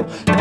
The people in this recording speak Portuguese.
não.